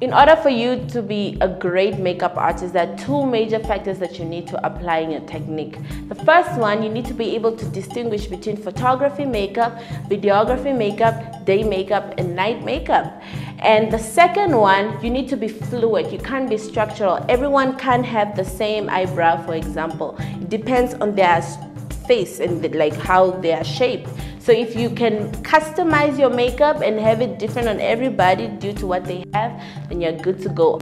In order for you to be a great makeup artist, there are two major factors that you need to apply in your technique. The first one, you need to be able to distinguish between photography makeup, videography makeup, day makeup, and night makeup. And the second one, you need to be fluid. You can't be structural. Everyone can't have the same eyebrow, for example. It depends on their face and like how they are shaped. So if you can customize your makeup and have it different on everybody due to what they have, then you're good to go.